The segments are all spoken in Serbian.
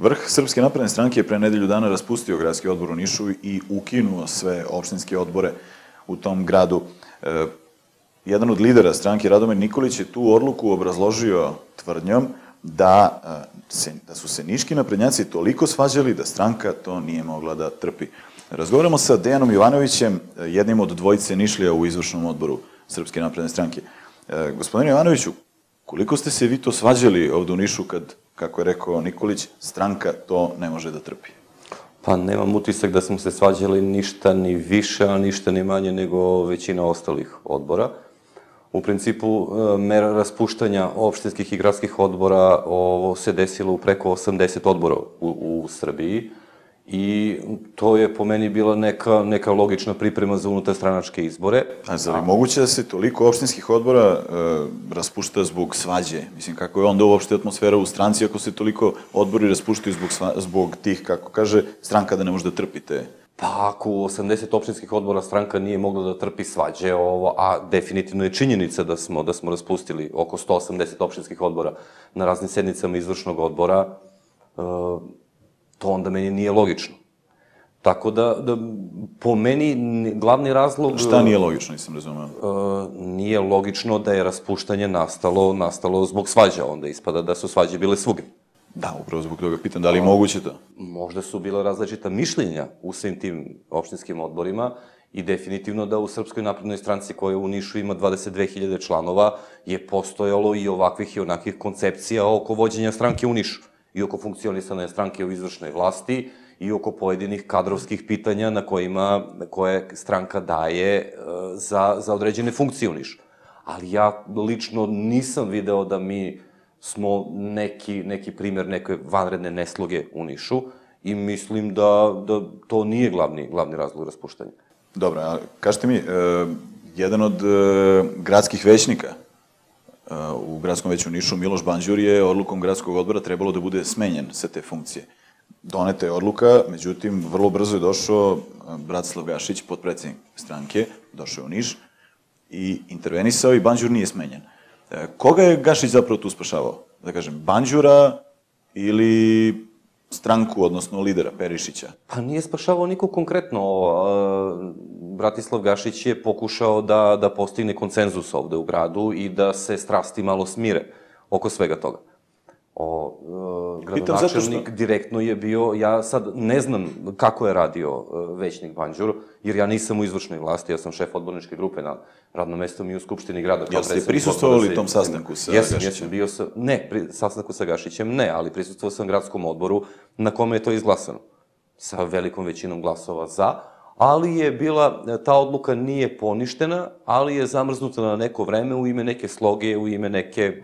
Vrh Srpske napredne stranke je pre nedelju dana raspustio gradski odbor u Nišu i ukinuo sve opštinske odbore u tom gradu. E, jedan od lidera stranke, Radomir Nikolić, je tu odluku obrazložio tvrdnjom da, e, se, da su se niški naprednjaci toliko svađali da stranka to nije mogla da trpi. Razgovaramo sa Dejanom Jovanovićem, jednim od dvojice Nišlija u izvršnom odboru Srpske napredne stranke. E, gospodine Jovanoviću, koliko ste se vi to svađali ovde u Nišu kad, kako je rekao Nikolić, stranka to ne može da trpi? Pa nemam utisak da smo se svađali ništa ni više, a ništa ni manje nego većina ostalih odbora. U principu, e, mera raspuštanja opštinskih i gradskih odbora ovo se desilo u preko 80 odbora u, u Srbiji i to je po meni bila neka, neka logična priprema za unutar stranačke izbore. A zar je moguće da se toliko opštinskih odbora e, raspušta zbog svađe? Mislim, kako je onda uopšte atmosfera u stranci ako se toliko odbori raspuštaju zbog, sva, zbog tih, kako kaže, stranka da ne može da trpite Pa ako u 80 opštinskih odbora stranka nije mogla da trpi svađe, ovo, a definitivno je činjenica da smo, da smo raspustili oko 180 opštinskih odbora na raznim sednicama izvršnog odbora, e, to onda meni nije logično. Tako da, da po meni, glavni razlog... Šta nije logično, nisam razumeo? Uh, nije logično da je raspuštanje nastalo, nastalo zbog svađa, onda ispada da su svađe bile svugde. Da, upravo zbog toga pitam, da li je moguće to? Možda su bila različita mišljenja u svim tim opštinskim odborima i definitivno da u Srpskoj naprednoj stranci koja u Nišu ima 22.000 članova je postojalo i ovakvih i onakvih koncepcija oko vođenja stranke u Nišu i oko funkcionisane stranke u izvršnoj vlasti i oko pojedinih kadrovskih pitanja na kojima, koje stranka daje uh, za, za određene Nišu. Ali ja lično nisam video da mi smo neki, neki primer neke vanredne nesloge u Nišu i mislim da, da to nije glavni, glavni razlog raspuštanja. Dobro, a kažete mi, uh, jedan od uh, gradskih većnika u gradskom veću Nišu, Miloš Banđur je odlukom gradskog odbora trebalo da bude smenjen sa te funkcije. Doneta je odluka, međutim, vrlo brzo je došao Bratislav Gašić, podpredsednik stranke, došao je u Niš i intervenisao i Banđur nije smenjen. E, koga je Gašić zapravo tu spašavao? Da kažem, Banđura ili stranku, odnosno lidera Perišića? Pa nije spašavao niko konkretno. Bratislav Gašić je pokušao da, da postigne koncenzus ovde u gradu i da se strasti malo smire oko svega toga. O, e, gradonačelnik što... direktno je bio, ja sad ne znam kako je radio e, većnik Banđur, jer ja nisam u izvršnoj vlasti, ja sam šef odborničke grupe na radnom mestu mi u Skupštini grada. Jel ste prisustovali tom sastanku sa jesam, Gašićem? Jesam, bio sam, ne, pri, sastanku sa Gašićem ne, ali prisustovao sam gradskom odboru na kome je to izglasano. Sa velikom većinom glasova za, ali je bila, ta odluka nije poništena, ali je zamrznuta na neko vreme u ime neke sloge, u ime neke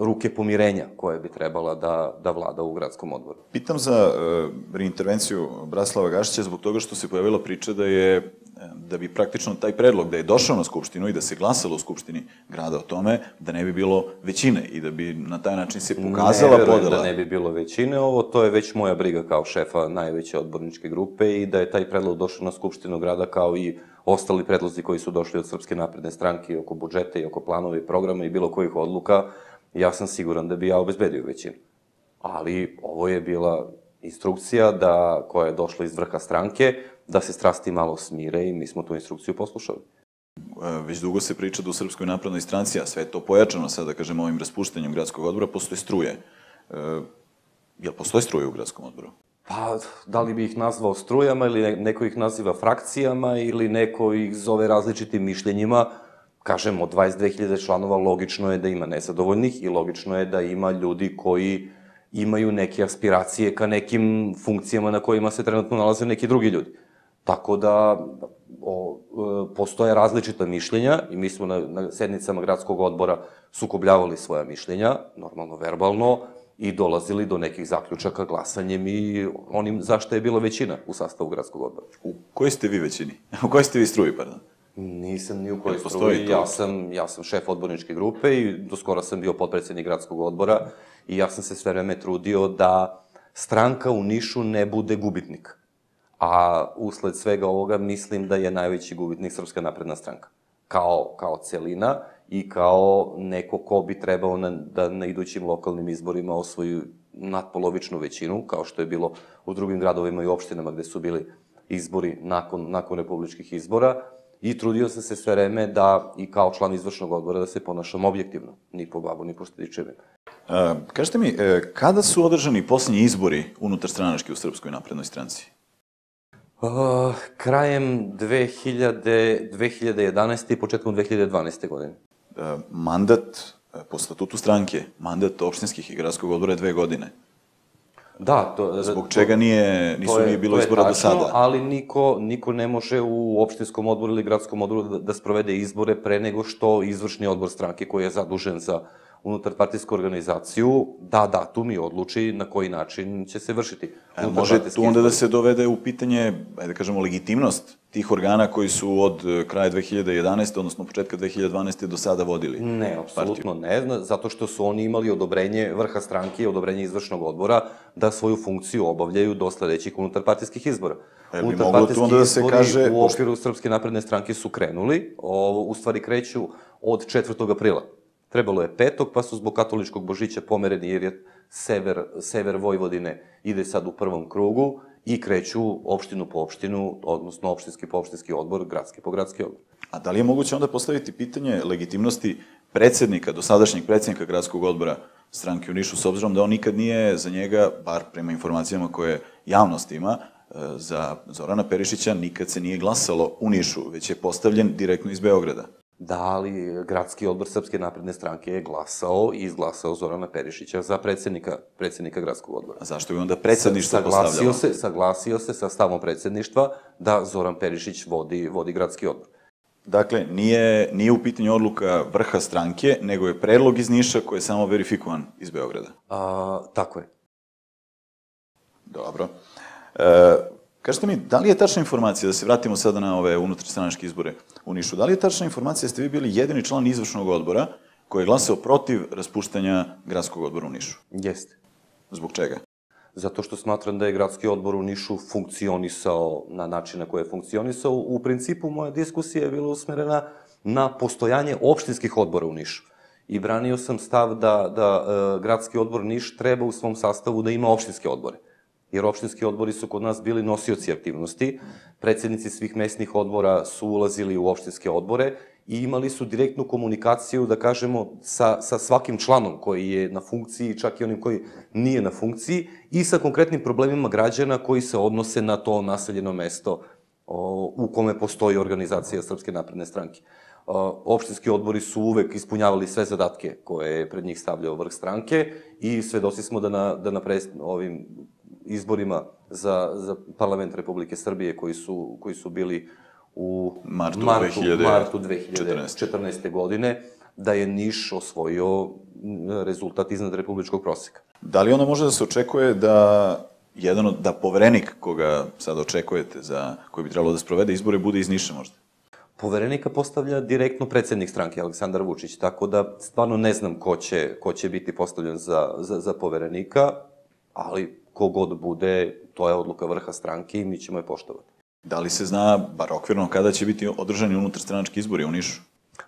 ruke pomirenja koje bi trebala da, da vlada u gradskom odboru. Pitam za uh, reintervenciju Braslava Gašića zbog toga što se pojavila priča da je da bi praktično taj predlog da je došao na Skupštinu i da se glasalo u Skupštini grada o tome, da ne bi bilo većine i da bi na taj način se pokazala ne, podela. da ne bi bilo većine, ovo to je već moja briga kao šefa najveće odborničke grupe i da je taj predlog došao na Skupštinu grada kao i ostali predlozi koji su došli od Srpske napredne stranke oko budžeta i oko planova i programa i bilo kojih odluka, ja sam siguran da bi ja obezbedio većinu. Ali ovo je bila instrukcija da, koja je došla iz vrha stranke, da se strasti malo smire i mi smo tu instrukciju poslušali. E, već dugo se priča da u Srpskoj naprednoj stranci, a sve je to pojačano sad, da kažemo, ovim raspuštenjem gradskog odbora, postoje struje. E, jel postoje struje u gradskom odboru? Pa, da li bi ih nazvao strujama ili neko ih naziva frakcijama ili neko ih zove različitim mišljenjima, kažem, od 22.000 članova logično je da ima nezadovoljnih i logično je da ima ljudi koji imaju neke aspiracije ka nekim funkcijama na kojima se trenutno nalaze neki drugi ljudi. Tako da o, e, postoje različita mišljenja i mi smo na, na sednicama gradskog odbora sukobljavali svoja mišljenja, normalno verbalno, i dolazili do nekih zaključaka glasanjem i onim zašto je bila većina u sastavu gradskog odbora. U kojoj ste vi većini? U kojoj ste vi struji, pardon? Nisam ni u kojoj struji, ja sam, ja sam šef odborničke grupe i do skora sam bio potpredsednik gradskog odbora i ja sam se sve vreme trudio da stranka u Nišu ne bude gubitnik. A usled svega ovoga mislim da je najveći gubitnik Srpska napredna stranka. Kao, kao celina i kao neko ko bi trebao na, da na idućim lokalnim izborima osvoji nadpolovičnu većinu, kao što je bilo u drugim gradovima i opštinama gde su bili izbori nakon, nakon republičkih izbora i trudio sam se sve vreme da i kao član izvršnog odbora da se ponašam objektivno, ni po babu, ni po stedičevima. E, kažete mi, e, kada su održani posljednji izbori unutar stranački u Srpskoj naprednoj stranci? Uh, krajem 2000, 2011. i početkom 2012. godine. E, mandat, e, po statutu stranke, mandat opštinskih i gradskog odbora je dve godine. Da, to... Zbog čega nije, nisu to je, nije bilo to je izbora do tačno, sada? ali niko, niko ne može u opštinskom odboru ili gradskom odboru da, da sprovede izbore pre nego što izvršni odbor stranke koji je zadužen za unutar partijsku organizaciju, da datum i odluči na koji način će se vršiti. E, može tu onda da se dovede u pitanje, ajde da kažemo, legitimnost tih organa koji su od e, kraja 2011. odnosno početka 2012. do sada vodili Ne, apsolutno ne, zato što su oni imali odobrenje vrha stranke i odobrenje izvršnog odbora da svoju funkciju obavljaju do sledećih unutarpartijskih izbora. E, bi moglo tu Unutarpartijski onda da se izbori kaže- U okviru Srpske napredne stranke su krenuli, o, u stvari kreću od 4. aprila. Trebalo je petog, pa su zbog katoličkog božića pomereni jer je sever, sever Vojvodine ide sad u prvom krugu i kreću opštinu po opštinu, odnosno opštinski po opštinski odbor, gradski po gradski odbor. A da li je moguće onda postaviti pitanje legitimnosti predsednika, dosadašnjeg predsednika gradskog odbora stranke u Nišu, s obzirom da on nikad nije za njega, bar prema informacijama koje javnost ima, e, za Zorana Perišića nikad se nije glasalo u Nišu, već je postavljen direktno iz Beograda. Da, ali gradski odbor Srpske napredne stranke je glasao i izglasao Zorana Perišića za predsednika, predsednika gradskog odbora. A zašto je onda predsedništvo saglasio postavljalo? se, saglasio se sa stavom predsedništva da Zoran Perišić vodi, vodi gradski odbor. Dakle, nije, nije u pitanju odluka vrha stranke, nego je predlog iz Niša koji je samo verifikovan iz Beograda. A, tako je. Dobro. E, kažete mi, da li je tačna informacija, da se vratimo sada na ove unutrastranačke izbore u Nišu, da li je tačna informacija da ste vi bili jedini član izvršnog odbora koji je glasao protiv raspuštanja gradskog odbora u Nišu? Jeste. Zbog čega? Zato što smatram da je gradski odbor u Nišu funkcionisao na način na koji je funkcionisao. U principu moja diskusija je bila usmerena na postojanje opštinskih odbora u Nišu. I branio sam stav da, da e, gradski odbor Niš treba u svom sastavu da ima opštinske odbore. Jer opštinski odbori su kod nas bili nosioci aktivnosti, predsednici svih mesnih odbora su ulazili u opštinske odbore i imali su direktnu komunikaciju, da kažemo, sa, sa svakim članom koji je na funkciji, čak i onim koji nije na funkciji, i sa konkretnim problemima građana koji se odnose na to naseljeno mesto o, u kome postoji organizacija Srpske napredne stranke. O, opštinski odbori su uvek ispunjavali sve zadatke koje je pred njih stavljao vrh stranke i svedoci smo da na, da na pres, ovim izborima za, za parlament Republike Srbije koji su, koji su bili u Martu martu, 2014. martu 2014. godine, da je Niš osvojio rezultat iznad republičkog proseka. Da li onda može da se očekuje da jedan od, da poverenik koga sad očekujete za, koji bi trebalo da sprovede izbore bude iz Niša možda? Poverenika postavlja direktno predsednik stranke Aleksandar Vučić, tako da stvarno ne znam ko će, ko će biti postavljen za, za, za poverenika, ali kogod bude, to je odluka vrha stranke i mi ćemo je poštovati. Da li se zna, bar okvirno, kada će biti održani unutarstranački izbori u Nišu?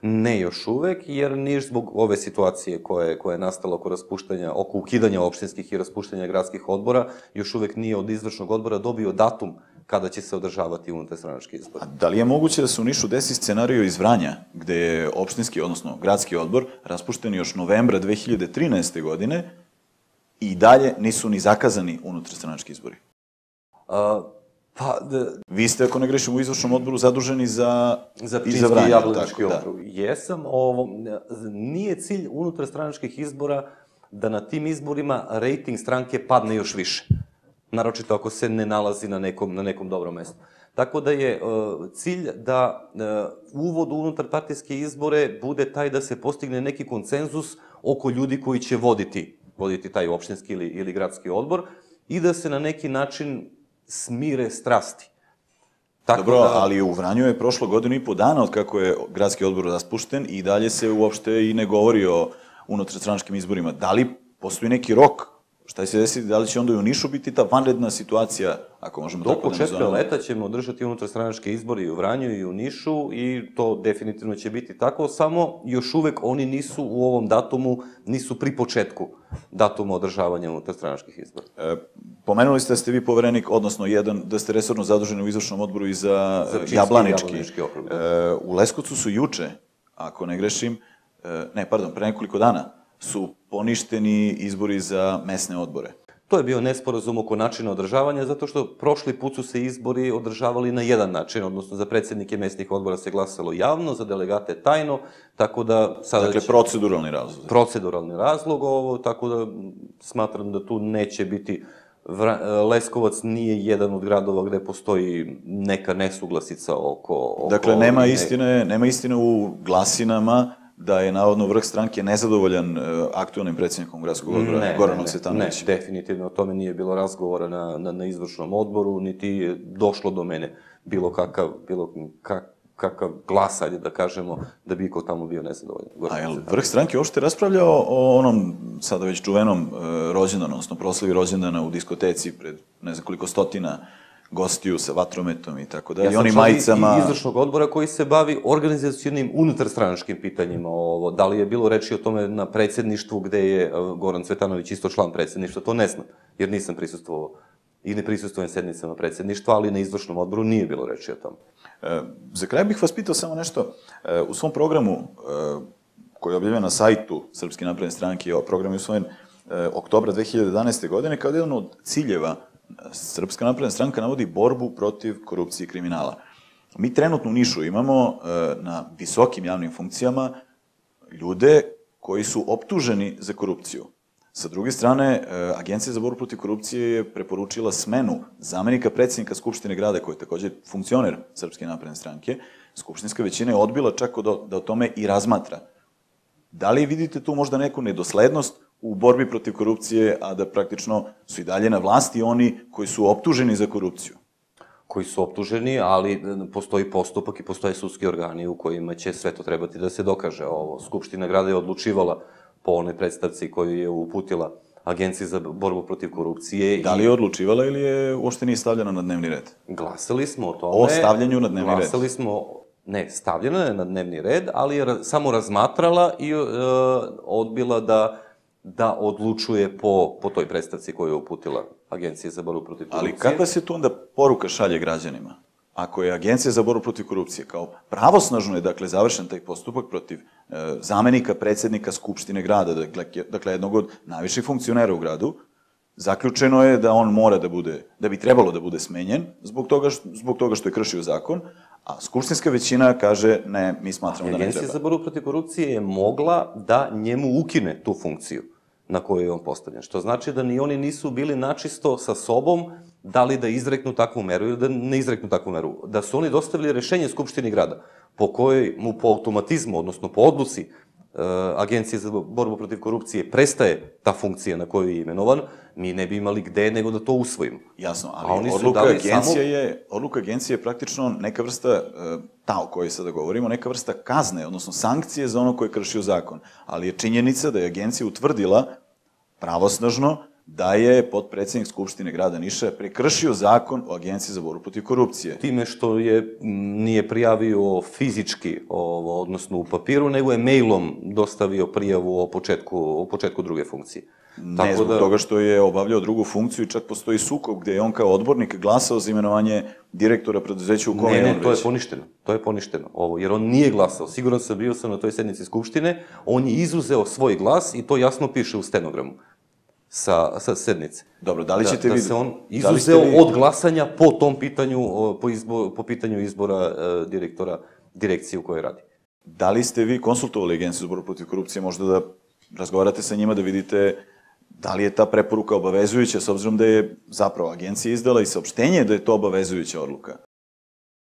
Ne još uvek, jer Niš zbog ove situacije koje, koje je nastala oko raspuštanja, oko ukidanja opštinskih i raspuštanja gradskih odbora, još uvek nije od izvršnog odbora dobio datum kada će se održavati unutarstranački izbor. A da li je moguće da se u Nišu desi scenario iz Vranja, gde je opštinski, odnosno gradski odbor, raspušten još novembra 2013. godine i dalje nisu ni zakazani unutarstranački izbori? A, pa, d, Vi ste, ako ne grešim, u izvršnom odboru zaduženi za... za Pčinski i tako? okrug. Jesam, ovo, nije cilj unutar stranačkih izbora da na tim izborima rejting stranke padne još više. Naročito ako se ne nalazi na nekom, na nekom dobrom mestu. Tako da je uh, cilj da uh, uvod unutar partijske izbore bude taj da se postigne neki konsenzus oko ljudi koji će voditi, voditi taj opštinski ili, ili gradski odbor i da se na neki način smire strasti. Tako Dobro, da, ali u Vranju je prošlo godinu i po dana od kako je gradski odbor raspušten i dalje se uopšte i ne govori o unutarstranačkim izborima. Da li postoji neki rok Šta će se desiti, da li će onda i u Nišu biti ta vanredna situacija, ako možemo Do tako da početka nazovemo? leta ćemo održati unutarstranačke izbore i u Vranju i u Nišu i to definitivno će biti tako, samo još uvek oni nisu u ovom datumu, nisu pri početku datuma održavanja unutarstranačkih izbora. E, pomenuli ste da ste vi poverenik, odnosno jedan, da ste resorno zaduženi u izvršnom odboru i za, Za Jablanički. Jablanički okrug, da. E, u Leskovcu su juče, ako ne grešim, e, ne, pardon, pre nekoliko dana, su poništeni izbori za mesne odbore. To je bio nesporazum oko načina održavanja, zato što prošli put su se izbori održavali na jedan način, odnosno za predsednike mesnih odbora se glasalo javno, za delegate tajno, tako da sada Dakle, će... proceduralni razlog. proceduralni razlog ovo, tako da smatram da tu neće biti Vra, Leskovac nije jedan od gradova gde postoji neka nesuglasica oko... oko Dakle, nema ne- istine, nema istine u glasinama da je navodno vrh stranke nezadovoljan e, aktualnim predsjednikom gradskog odbora, Goranom ne, Cvetanovićem. Ne, definitivno o tome nije bilo razgovora na, na, na izvršnom odboru, niti je došlo do mene bilo kakav, bilo kak, kakav glas, ajde da kažemo, da bi ko tamo bio nezadovoljan. Goran A jel vrh stranke uopšte raspravljao o onom sada već čuvenom e, rođendanu, odnosno proslavi rođendana u diskoteci pred ne znam koliko stotina gostiju sa vatrometom i tako dalje, i član i- majicama... i izvršnog odbora koji se bavi organizacijonim unutarstranačkim pitanjima. Ovo, da li je bilo reči o tome na predsedništvu gde je e, Goran Cvetanović isto član predsedništva, to ne znam, jer nisam prisustvovao i ne prisustvujem sednicama predsedništva, ali na izvršnom odboru nije bilo reči o tome. E, za kraj bih vas pitao samo nešto. E, u svom programu, e, koji je objavljen na sajtu Srpske napredne stranke, ovaj program je usvojen e, oktobra 2011. godine, kao jedan od ciljeva Srpska napredna stranka navodi borbu protiv korupcije i kriminala. Mi trenutno u Nišu imamo e, na visokim javnim funkcijama ljude koji su optuženi za korupciju. Sa druge strane, e, Agencija za borbu protiv korupcije je preporučila smenu zamenika predsednika Skupštine grada, koji je takođe funkcioner Srpske napredne stranke. Skupštinska većina je odbila čak da, da o tome i razmatra. Da li vidite tu možda neku nedoslednost u borbi protiv korupcije, a da praktično su i dalje na vlasti oni koji su optuženi za korupciju? koji su optuženi, ali e, postoji postupak i postoje sudski organi u kojima će sve to trebati da se dokaže. Ovo, Skupština grada je odlučivala po onoj predstavci koju je uputila Agenciji za borbu protiv korupcije Da li je odlučivala ili je uopšte nije stavljena na dnevni red? Glasali smo o tome. O stavljanju na dnevni red. Glasali smo, ne, stavljena je na dnevni red, ali je samo razmatrala i e, odbila da da odlučuje po, po toj predstavci koju je uputila Agencija za borbu protiv korupcije. Ali kakva se tu onda poruka šalje građanima? Ako je Agencija za borbu protiv korupcije kao pravosnažno je dakle završen taj postupak protiv e, zamenika predsednika Skupštine grada, dakle, dakle jednog od najviših funkcionera u gradu, zaključeno je da on mora da bude, da bi trebalo da bude smenjen zbog toga, što, zbog toga što je kršio zakon, a skupštinska većina kaže ne, mi smatramo da ne Agencija treba. za borbu protiv korupcije je mogla da njemu ukine tu funkciju na koju je on postavljen. Što znači da ni oni nisu bili načisto sa sobom da li da izreknu takvu meru ili da ne izreknu takvu meru. Da su oni dostavili rešenje Skupštini grada po kojoj mu po automatizmu, odnosno po odluci e, Agencije za borbu protiv korupcije prestaje ta funkcija na koju je imenovan, mi ne bi imali gde nego da to usvojimo. Jasno, A ali oni su odluka agencije samo- je, odluka agencije je praktično neka vrsta, e, ta o kojoj sada govorimo, neka vrsta kazne, odnosno sankcije za ono ko je kršio zakon. Ali je činjenica da je agencija utvrdila pravosnažno da je potpredsednik Skupštine grada Niša prekršio zakon o agenciji za borbu protiv korupcije. time što je nije prijavio fizički, ovo, odnosno u papiru, nego je mailom dostavio prijavu o početku, o početku druge funkcije. Ne zbog toga što je obavljao drugu funkciju i čak postoji sukob gde je on kao odbornik glasao za imenovanje direktora preduzeća u kome Ne, je ne, on to je poništeno. To je poništeno. Ovo, jer on nije glasao. Sigurno sam bio sam na toj sednici Skupštine. On je izuzeo svoj glas i to jasno piše u stenogramu sa, sa sednice. Dobro, da li ćete da, vi... da se on da izuzeo vi- od glasanja po tom pitanju, po, izbo, po pitanju izbora e, direktora direkcije u kojoj radi. Da li ste vi konsultovali Agenciju za borbu protiv korupcije, možda da razgovarate sa njima da vidite da li je ta preporuka obavezujuća, s obzirom da je zapravo agencija izdala i saopštenje da je to obavezujuća odluka?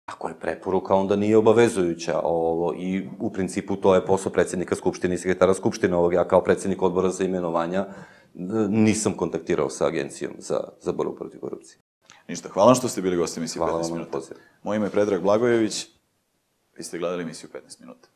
Ako je preporuka, onda nije obavezujuća ovo, i u principu to je posao predsednika Skupštine i sekretara Skupštine ovog. Ja kao predsednik odbora za imenovanja nisam kontaktirao sa agencijom za, za borbu protiv korupcije. Ništa, hvala vam što ste bili gosti emisije Hvala 15 vam na minuta. Moje ime je Predrag Blagojević, vi ste gledali emisiju 15 minuta.